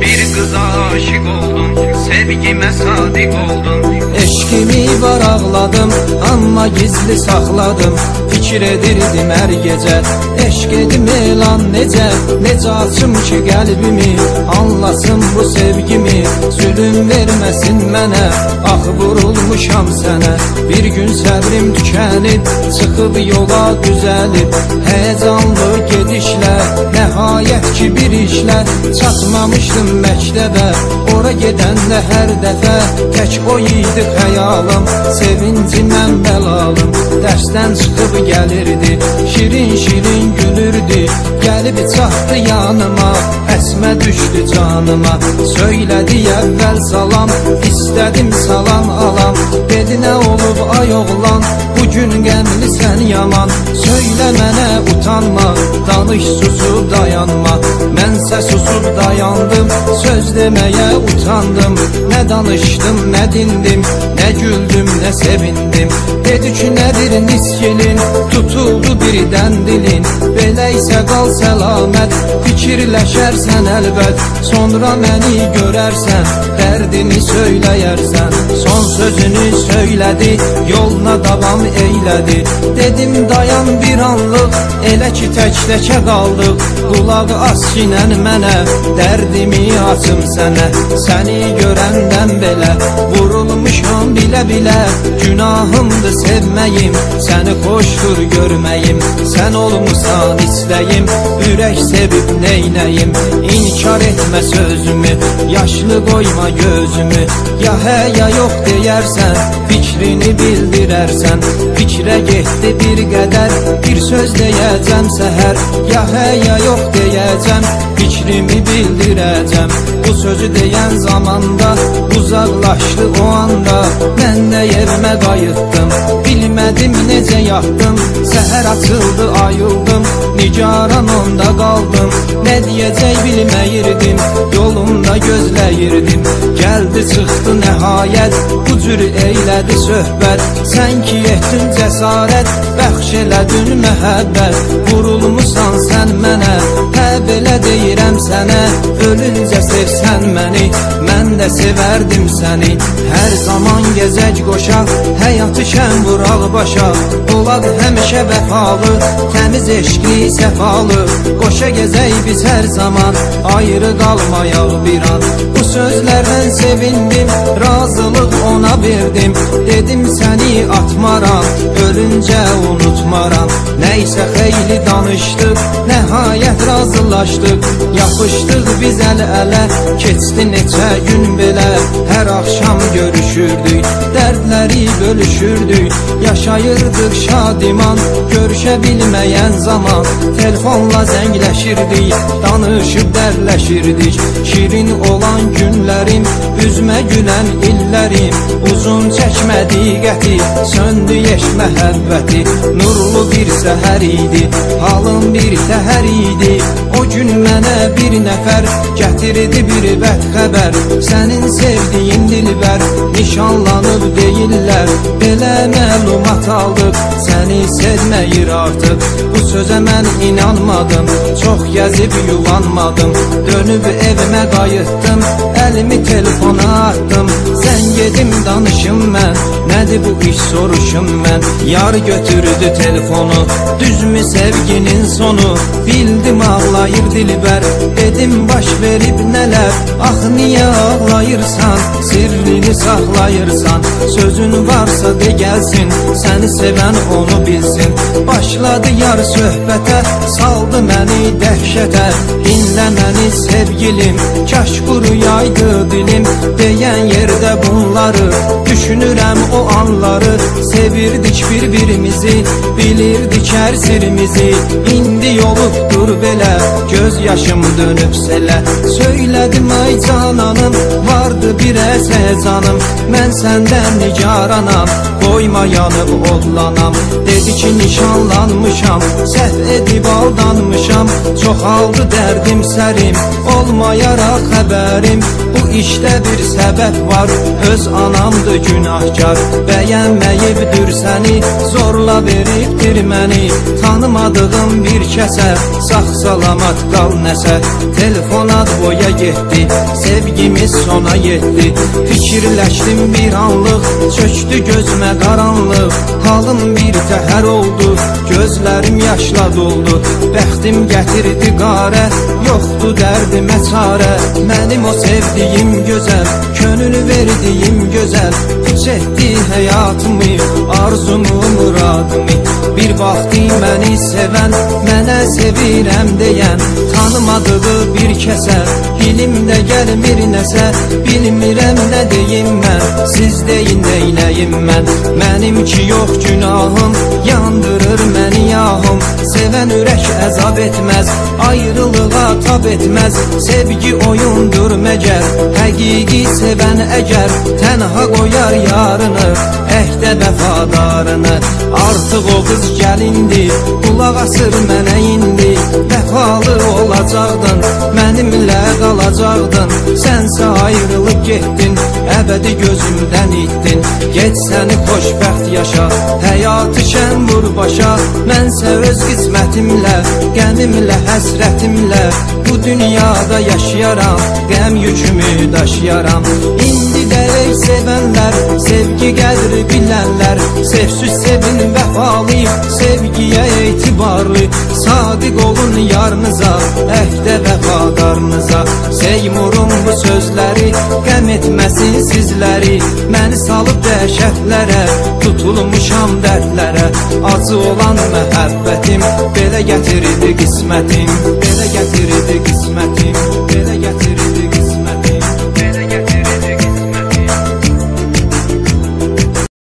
Bir kıza aşık oldum. Sevgime sadık oldum. Eşkimi var ağladım Amma gizli saxladım Fikir edirdim hər gecə Eşq edim elan necə Necə açım ki qəlbimi Anlasın bu sevgimi. Zülüm verməsin mənə Ax vurulmuşam sənə Bir gün səbrim tükənib Çıxıb yola düzəlib Həyəcanlı gedişlə Nəhayət ki bir işlə Çatmamışdım məktəbə Ora gedəndə hər dəfə Tək o idi xəyalım Sevinci mən bəlalım Dərsdən çıxıb gəlirdi Şirin şirin gülürdü. Gəlib çatdı yanıma Əsmə düşdü canıma. Söylədi əvvəl salam İstədim salam alam Dedi nə olub ay oğlan Bugün qəmli sən yaman. Söylə mənə utanma Danış susub dayanma. Mənsə susub dayandım Söz deməyə utandım. Nə danışdım, nə dindim Nə güldüm, nə sevindim. Dedi ki nədir niskilin Tutuldu birdən dilin. Belə isə qal səlamət Fikirləşərsən əlbət Sonra məni görərsən Dərdini söyləyərsən Son sözünü söylədi Yoluna davam eylədi Dedim dayan bir anlıq Elə ki tək-təkə qaldıq Qulaq as sinən mənə Dərdimi açım sənə Səni görəndən belə Vurulmuşam bilə-bilə Günahımdır sevməyim Səni xoşdur görməyim Sən olmusan istəyim Ürək sevib neynəyim İnkar etmə sözümü. Yaşlı qoyma gözümü Ya hə ya yox deyərsən Fikrini bildirərsən Fikrə getdi bir qədər Bir söz deyəcəm səhər Ya hə ya yox deyəcəm Fikrimi bildirəcəm bu sözü diyen zamanda Uzaklaşdı o anda. Ben de yerime kayıttım Bilmedim nece yaktım Seher açıldı ayıldım Nicaran onda kaldım. Ne diyecek bilmeyirdim Yolumda gözleyirdim. Gəldi çıxdı nəhayət Bu cür eylədi söhbət. Sən ki etdin cəsarət Bəxş elədin məhəbbət. Vurulmusan sən mənə Hə belə deyirəm sənə. Ölüncə sevsən məni Mən də sevərdim səni. Hər zaman gezək qoşa Həyatı şən vuraq başa. Olaq həmişə vəfalı Təmiz eşqli səfalı. Qoşa gezək biz hər zaman Ayrı qalmayaq bir an. Bu sözlərdən sevindim Razılıq ona verdim. Dedim səni atmaram Ölüncə unutmaram Nəysə xeyli danışdıq Nəhayət razılaşdıq Yapışdıq biz əl-ələ Keçdi neçə gün belə. Hər axşam görüşürdük Dərdləri bölüşürdük. Yaşayırdıq şadiman Görüşə bilməyən zaman. Telefonla zəngləşirdik Danışıb dərləşirdik. Şirin olan günlərim Üzmə gülən illərim Uzun çəkmədi qəti Söndü yeş məhəbbəti. Nurlu bir səhər idi Halım bir təhər idi. O gün mənə bir nəfər Gətirdi bir bəd xəbər. Sənin sevdiyin dilbər Nişanlanıb deyirlər. Belə məlumat aldıq Səni sevməyir artıq. Bu sözə mən inanmadım Çox gəzib yuvanmadım. Dönüb evimə qayıtdım Əlimi telefona atdım Sən gedim danışım mən. Nədir bu iş soruşum mən? Yar götürdü telefonu. Düzmü sevginin sonu? Bildim ağlayır dilbər Dedim baş verib nələr? Ax niyə ağlayırsan? Sirrini saxlayırsan. Sözün varsa de gəlsin. Səni sevən onu bilsin. Başladı yar söhbətə. Saldı məni dəhşətə. Dinlə məni sevgilim. Kaş quruyaydı dilim bunları Düşünürəm o anları. Sevirdik bir-birimizi Bilirdik hər sirimizi. İndi olubdur belə Göz yaşım dönüb selə Söylədim ay cananım Vardı bir əzəcanım Mən səndən nigaranam Qoyma yanıb odlanam Dedi ki nişanlanmışam Səhv edib aldanmışam. Çoxaldı dərdim sərim Olmayaraq xəbərim işdə bir səbəb var Öz anamdır günahkar. Bəyənməyibdir səni Zorla veribdir məni. Tanımadığım bir kəsə Sağ salamat qal nəsə. Telefon ad boya getdi Sevgimiz sona yetdi. Fikirləşdim bir anlıq Çöktü gözümə qaranlıq. Halım bir təhər oldu Gözlərim yaşla doldu Bəxtim gətirdi qarə Yoxdu dərdimə çarə Mənim o sevdiyim gözəl Könül verdiyim gözəl Puç etdi həyatımı Arzumu, muradımı. Bir vaxtı məni sevən Mənə sevirəm deyən Tanımadığı bir kəsə Dilimdə gəlmir nəsə Bilmirəm nə deyim mən Siz deyin neyləyim mən Mənim ki yox günahım Yandırır məni yahım Sevən ürək əzab etməz Ayrılığa tab etməz Sevgi oyundur məgər Həqiqi sevən əgər Tənha qoyar yarını Əhdə vəfadarını Artıq o qız gəlindi Qulaq asır mənə indi Vəfalı olacaqdın Mənimlə qalacaqdın Sənsə ayrılıb getdin Əbədi gözümdən itdin. Get səni xoşbəxt yaşa Həyatı şən vur başa. Mənsə öz qismətimlə Qəmimlə, həsrətimlə Bu dünyada yaşayaram Qəm yükümü daşıyaram. İndi ey sevənlər Sevgi qədri bilənlər. Sevsiz sevin vəfalı Sevgiyə etibarlı. Sadiq olun yarınıza Əhdə vəfadarınıza Seymurun bu sözləri Qəm etməsin sizləri. Məni salıb dəhşətlərə Tutulmuşam dərdlərə Acı olan məhəbbətim Belə gətirirdi qismətim Belə gətirirdi qismətim